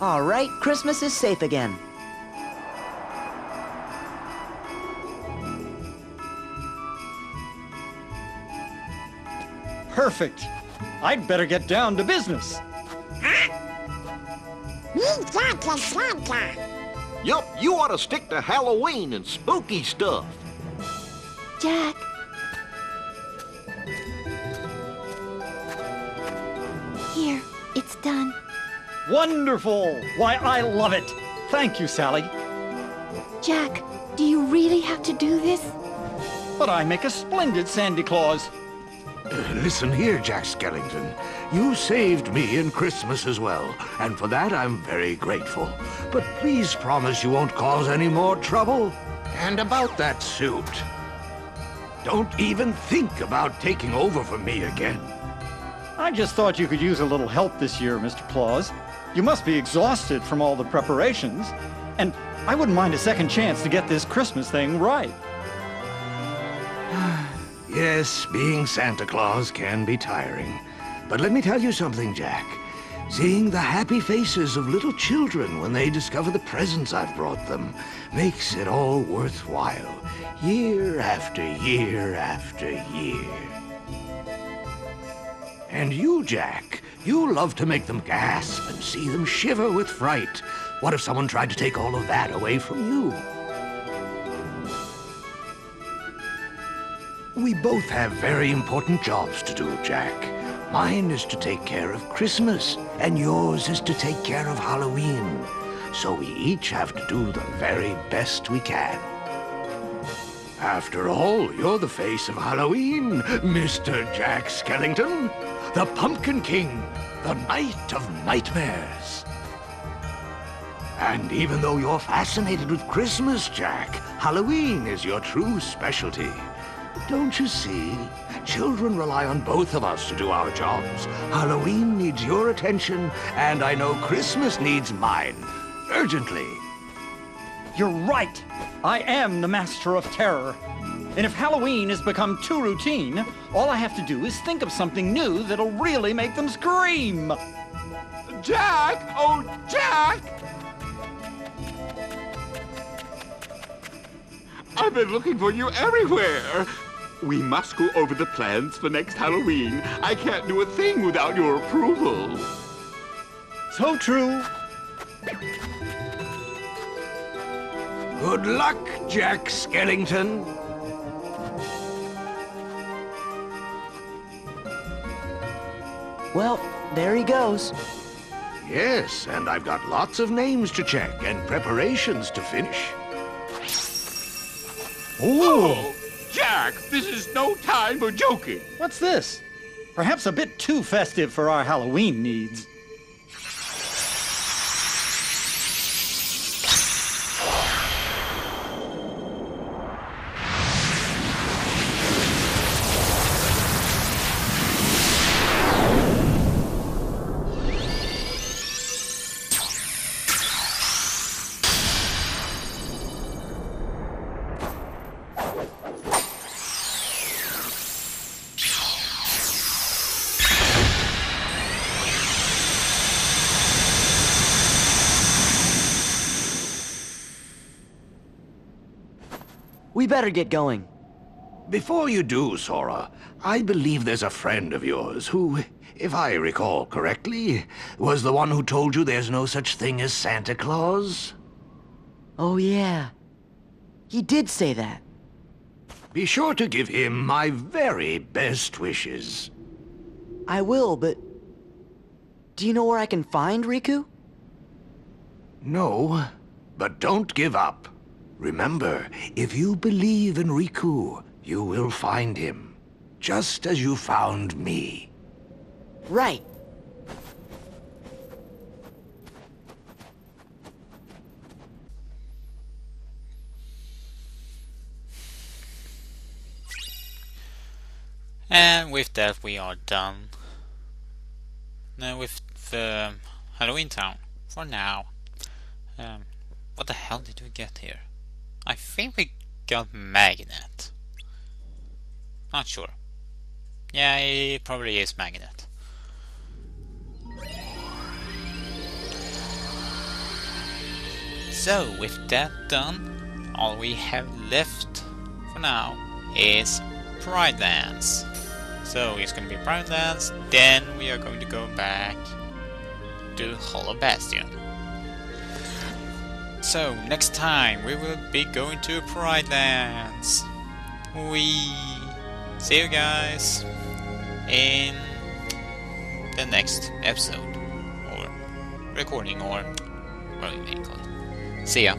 All right, Christmas is safe again. Perfect. I'd better get down to business. We got a Santa. Yup, you ought to stick to Halloween and spooky stuff. Jack. Here, it's done. Wonderful! Why, I love it! Thank you, Sally. Jack, do you really have to do this? But I make a splendid Sandy Claus. Listen here, Jack Skellington. You saved me in Christmas as well, and for that I'm very grateful. But please promise you won't cause any more trouble. And about that suit, don't even think about taking over for me again. I just thought you could use a little help this year, Mr. Claus. You must be exhausted from all the preparations. And I wouldn't mind a second chance to get this Christmas thing right. Yes, being Santa Claus can be tiring. But let me tell you something, Jack. Seeing the happy faces of little children when they discover the presents I've brought them makes it all worthwhile, year after year after year. And you, Jack, you love to make them gasp and see them shiver with fright. What if someone tried to take all of that away from you? We both have very important jobs to do, Jack. Mine is to take care of Christmas, and yours is to take care of Halloween. So we each have to do the very best we can. After all, you're the face of Halloween, Mr. Jack Skellington. The Pumpkin King, the Knight of Nightmares. And even though you're fascinated with Christmas, Jack, Halloween is your true specialty. Don't you see? Children rely on both of us to do our jobs. Halloween needs your attention, and I know Christmas needs mine. Urgently. You're right. I am the master of terror. And if Halloween has become too routine, all I have to do is think of something new that'll really make them scream. Jack! Oh, Jack! I've been looking for you everywhere. We must go over the plans for next Halloween. I can't do a thing without your approval. So true. Good luck, Jack Skellington. Well, there he goes. Yes, and I've got lots of names to check and preparations to finish. Oh, Jack, this is no time for joking. What's this? Perhaps a bit too festive for our Halloween needs. We better get going. Before you do, Sora, I believe there's a friend of yours who, if I recall correctly, was the one who told you there's no such thing as Santa Claus? Oh, yeah. He did say that. Be sure to give him my very best wishes. I will, but... Do you know where I can find Riku? No, but don't give up. Remember, if you believe in Riku, you will find him. Just as you found me. Right. And with that, we are done. Now with the Halloween Town for now. Um, what the hell did we get here? I think we got Magnet. Not sure. Yeah, it probably is Magnet. So, with that done, all we have left for now is Pride Lands. So, it's gonna be Pride Lands, then we are going to go back to Hollow Bastion. So, next time we will be going to Pride Lands. We see you guys in the next episode or recording or what you may call it. See ya.